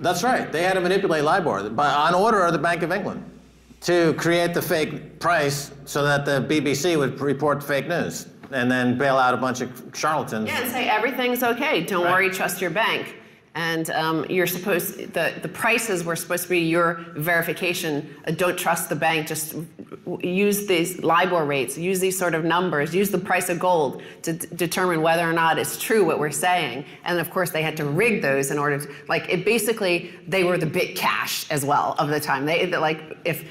That's right. They had to manipulate LIBOR by, on order of the Bank of England to create the fake price so that the BBC would report fake news and then bail out a bunch of charlatans. Yeah, and say everything's okay. Don't Right. worry, trust your bank. And um, you're supposed the the prices were supposed to be your verification. Uh, don't trust the bank. Just use these LIBOR rates. Use these sort of numbers. Use the price of gold to determine whether or not it's true what we're saying. And of course, they had to rig those in order to like it. Basically, they were the big cash as well of the time. They like if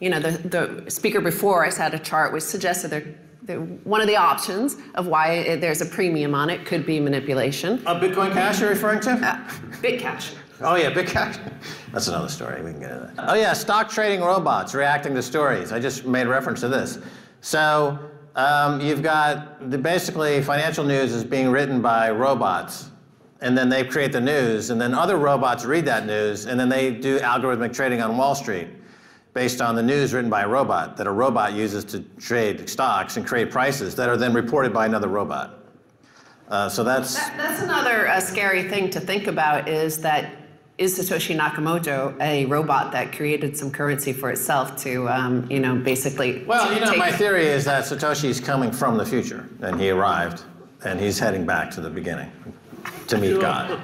you know the the speaker before us had a chart which suggested there the, one of the options of why it, there's a premium on it could be manipulation. Uh, Bitcoin Cash you're referring to? Uh, Big cash. Oh yeah, big cash. That's another story. We can get into that. Oh yeah, stock trading robots reacting to stories. I just made reference to this. So um, you've got the basically financial news is being written by robots, and then they create the news, and then other robots read that news, and then they do algorithmic trading on Wall Street based on the news written by a robot that a robot uses to trade stocks and create prices that are then reported by another robot. Uh, so that's That, that's another uh, scary thing to think about is that is Satoshi Nakamoto a robot that created some currency for itself to, um, you know, basically. Well, you know, take- my theory is that Satoshi's coming from the future, and he arrived, and he's heading back to the beginning to meet God,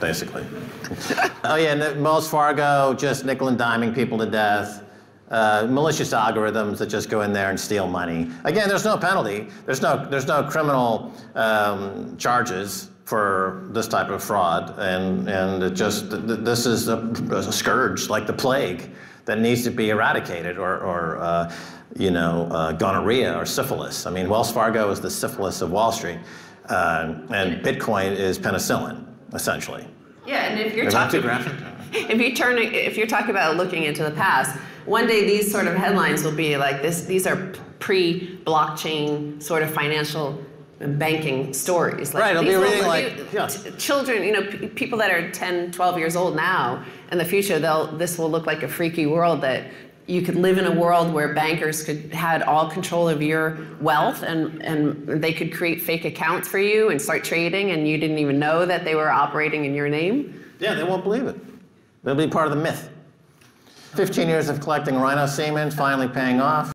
basically. oh yeah, and Wells Fargo just nickel and diming people to death. Uh, malicious algorithms that just go in there and steal money. Again, there's no penalty. There's no there's no criminal um, charges for this type of fraud, and and it just th- th- this is a, a scourge like the plague that needs to be eradicated, or or uh, you know uh, gonorrhea or syphilis. I mean, Wells Fargo is the syphilis of Wall Street, uh, and Bitcoin is penicillin, essentially. Yeah, and if you're Is that talking. If you turn, if you're talking about looking into the past, one day these sort of headlines will be like this. These are pre-blockchain sort of financial banking stories. Like Right, it'll be these will- reading like- yeah. children, you know, people that are 10, 12 years old now. In the future, they'll this will look like a freaky world that you could live in a world where bankers could had all control of your wealth and and they could create fake accounts for you and start trading and you didn't even know that they were operating in your name. Yeah, they won't believe it. They'll be part of the myth. 15 years of collecting rhino semen, finally paying off.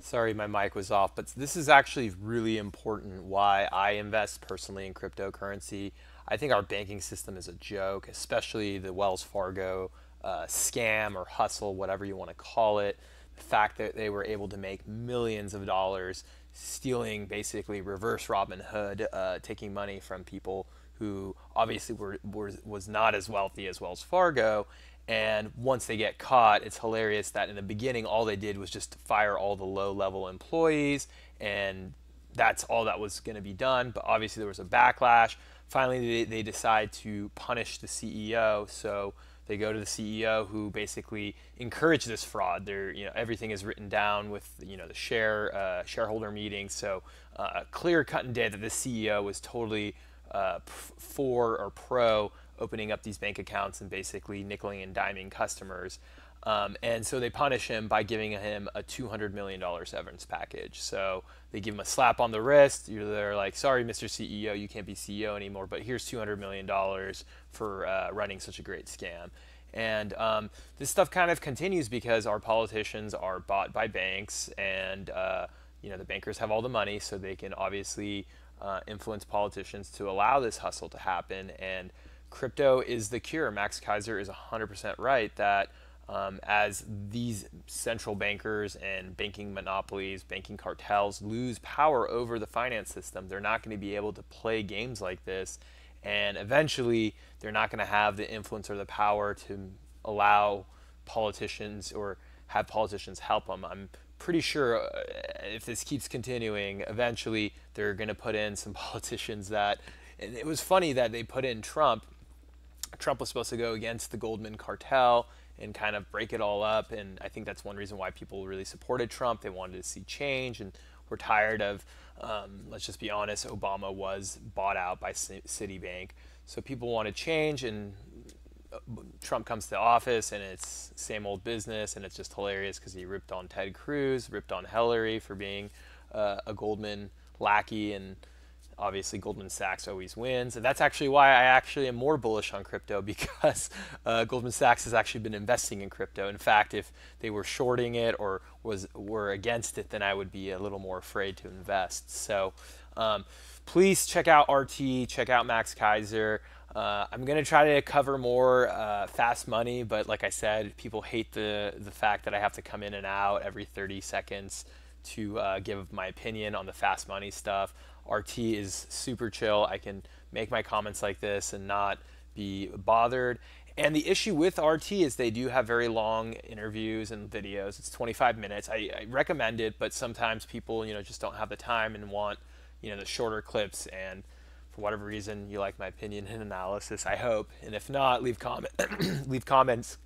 Sorry, my mic was off, but this is actually really important why I invest personally in cryptocurrency. I think our banking system is a joke, especially the Wells Fargo uh, scam or hustle, whatever you want to call it. The fact that they were able to make millions of dollars stealing basically reverse Robin Hood, uh, taking money from people who obviously were, were was not as wealthy as Wells Fargo. And once they get caught, it's hilarious that in the beginning all they did was just fire all the low-level employees, and that's all that was going to be done. But obviously there was a backlash. Finally, they, they decide to punish the CEO. So they go to the CEO who basically encouraged this fraud. There, you know, everything is written down with you know the share uh, shareholder meeting. So uh, clear cut and dead that the CEO was totally uh, for or pro opening up these bank accounts and basically nickeling and diming customers. Um, and so they punish him by giving him a $200 million severance package. So they give him a slap on the wrist. They're like, sorry, Mr. CEO, you can't be CEO anymore, but here's $200 million for uh, running such a great scam. And um, this stuff kind of continues because our politicians are bought by banks, and uh, you know the bankers have all the money, so they can obviously uh, influence politicians to allow this hustle to happen. And crypto is the cure. Max Keiser is 100% right that um, as these central bankers and banking monopolies, banking cartels lose power over the finance system, they're not going to be able to play games like this. And eventually, they're not going to have the influence or the power to allow politicians or have politicians help them. I'm pretty sure uh, if this keeps continuing, eventually they're going to put in some politicians that. And it was funny that they put in Trump. Trump was supposed to go against the Goldman cartel and kind of break it all up. And I think that's one reason why people really supported Trump. They wanted to see change and were tired of, um, let's just be honest, Obama was bought out by C- Citibank. So people want to change, and uh, Trump comes to office, and it's same old business, and it's just hilarious because he ripped on Ted Cruz, ripped on Hillary for being uh, a Goldman lackey, and obviously Goldman Sachs always wins, and that's actually why I actually am more bullish on crypto because uh, Goldman Sachs has actually been investing in crypto. In fact, if they were shorting it or was were against it, then I would be a little more afraid to invest. So. Um, please check out RT, check out Max Keiser. Uh, I'm gonna try to cover more uh, fast money, but like I said, people hate the the fact that I have to come in and out every 30 seconds to uh, give my opinion on the fast money stuff. RT is super chill. I can make my comments like this and not be bothered. And the issue with RT is they do have very long interviews and videos. It's 25 minutes. I, I recommend it, but sometimes people, you know, just don't have the time and want, you know, the shorter clips. And for whatever reason, you like my opinion and analysis. I hope. And if not, leave comment, leave comments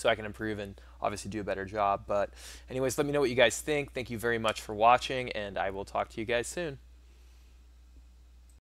so I can improve and obviously do a better job. But anyways, let me know what you guys think. Thank you very much for watching, and I will talk to you guys soon.